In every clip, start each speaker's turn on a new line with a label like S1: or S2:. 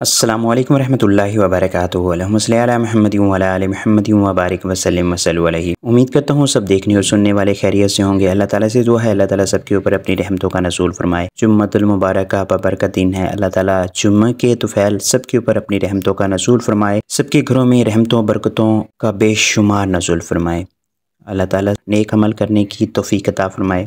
S1: السلام علیکم ورحمۃ اللہ وبرکاتہ۔ الحمد صلی علی محمد علیہ محمد وبارک وسلم وسلم علیہ۔ امید کرتا ہوں سب دیکھنے اور سننے والے خیریت سے ہوں گے۔ اللہ تعالیٰ سے دعا ہے، اللہ تعالیٰ سب کے اوپر اپنی رحمتوں کا نزول فرمائے۔ جمعۃ المبارک کا دن ہے۔ اللہ تعالیٰ جمعہ کے توفیل سب کے اوپر اپنی رحمتوں کا نزول فرمائے۔ سب کے گھروں میں رحمتوں، برکتوں کا بے شمار نزول فرمائے۔ اللہ تعالیٰ نیک عمل کرنے کی توفیق عطا فرمائے۔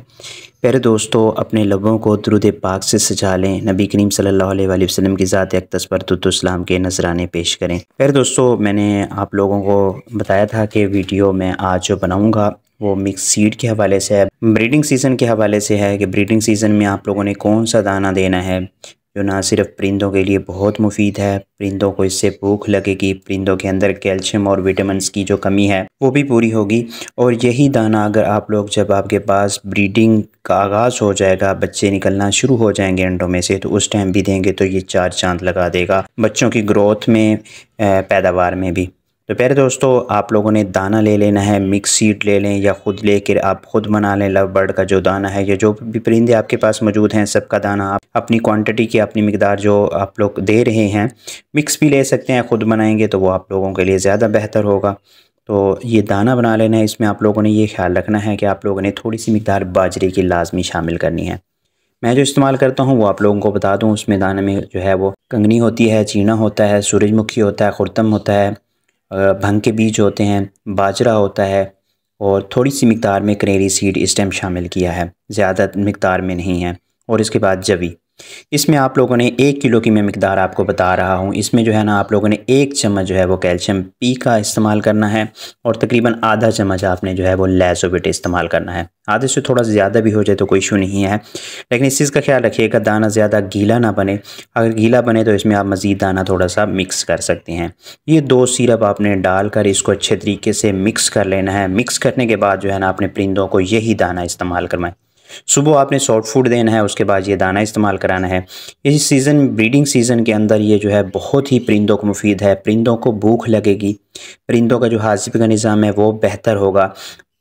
S1: پیارے دوستو، اپنے لبوں کو درود پاک سے سجا لیں۔ نبی کریم صلی اللہ علیہ وآلہ وسلم کی ذات اقتص پر اسلام کے نذرانے پیش کریں۔ پیارے دوستو، میں نے آپ لوگوں کو بتایا تھا کہ ویڈیو میں آج جو بناؤں گا وہ مکس سیڈ کے حوالے سے ہے۔ بریڈنگ سیزن کے حوالے سے ہے کہ بریڈنگ سیزن میں آپ لوگوں نے کون سا دانہ دینا ہے۔ جو نہ صرف پرندوں کے لیے بہت مفید ہے، پرندوں کو اس سے بھوک لگے گی۔ پرندوں کے اندر کیلشیم اور وٹامنس کی جو کمی ہے، وہ بھی پوری ہوگی۔ اور یہی دانہ اگر آپ لوگ جب آپ کے پاس بریڈنگ کا آغاز ہو جائے گا، بچے نکلنا شروع ہو جائیں گے انڈوں میں سے، تو اس ٹائم بھی دیں گے تو یہ چار چاند لگا دے گا بچوں کی گروتھ میں پیداوار میں بھی۔ تو پیارے دوستو، آپ لوگوں نے دانہ لے لینا ہے، مکس سیٹ لے لیں یا خود لے کر آپ خود بنا لیں لو برڈ کا جو دانہ ہے یا جو بھی پرندے آپ کے پاس موجود ہیں، سب کا دانہ آپ اپنی کوانٹٹی کی اپنی مقدار جو آپ لوگ دے رہے ہیں مکس بھی لے سکتے ہیں، خود بنائیں گے تو وہ آپ لوگوں کے لیے زیادہ بہتر ہوگا۔ تو یہ دانہ بنا لینا ہے، اس میں آپ لوگوں نے یہ خیال رکھنا ہے کہ آپ لوگوں نے تھوڑی سی مقدار باجرے کی لازمی شامل کرنی ہے۔ میں جو استعمال کرتا ہوں وہ آپ لوگوں کو بتا دوں، اس میں دانے میں جو ہے وہ کنگنی ہوتی ہے چینا ہوتا ہے، سورج مکھی ہوتا ہے خرتم ہوتا ہے بھنگ کے بیج ہوتے ہیں، باجرہ ہوتا ہے، اور تھوڑی سی مقدار میں کنیری سیڈ اس ٹائم شامل کیا ہے۔ زیادہ مقدار میں نہیں ہے۔ اور اس کے بعد جوی۔ اس میں آپ لوگوں نے ایک کلو کی میں مقدار آپ کو بتا رہا ہوں۔ اس میں جو ہے نا آپ لوگوں نے ایک چمچ جو ہے وہ کیلشیم پی کا استعمال کرنا ہے اور تقریباً آدھا چمچ آپ نے جو ہے وہ لیزوبٹ استعمال کرنا ہے۔ آدھے سے تھوڑا زیادہ بھی ہو جائے تو کوئی ایشو نہیں ہے۔ لیکن اس چیز کا خیال رکھیے گا دانہ زیادہ گیلا نہ بنے، اگر گیلا بنے تو اس میں آپ مزید دانہ تھوڑا سا مکس کر سکتے ہیں۔ یہ دو سیرپ آپ نے ڈال کر اس کو اچھے طریقے سے مکس کر لینا ہے۔ مکس کرنے کے بعد جو ہے نا اپنے پرندوں کو یہی دانہ استعمال کروائیں صبح آپ نے سافٹ فوڈ دینا ہے، اس کے بعد یہ دانہ استعمال کرانا ہے۔ اس سیزن بریڈنگ سیزن کے اندر یہ جو ہے، بہت ہی پرندوں کو مفید ہے۔ پرندوں کو بھوک لگے گی۔ پرندوں کا جو حاضب کا نظام ہے، وہ بہتر ہوگا۔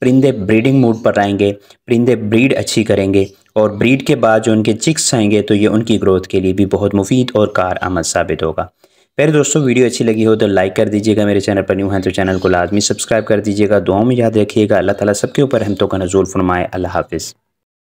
S1: پرندے بریڈنگ موڈ پر آئیں گے۔ پرندے بریڈ اچھی کریں گے۔ اور بریڈ کے بعد جو ان کے چکس آئیں گے، تو یہ ان کی گروتھ کے لیے بھی بہت مفید اور کار آمد ثابت ہوگا۔ پہلے دوستوں ویڈیو اچھی لگی ہو تو لائک کر دیجیے گا۔ میرے چینل پر نیو ہیں تو چینل کو لازمی سبسکرائب کر دیجیے گا۔ دعاؤں میں یاد رکھیے گا۔ اللہ تعالیٰ سب کے اوپر ہمتوں کا نزول فرمائے۔ اللہ حافظ۔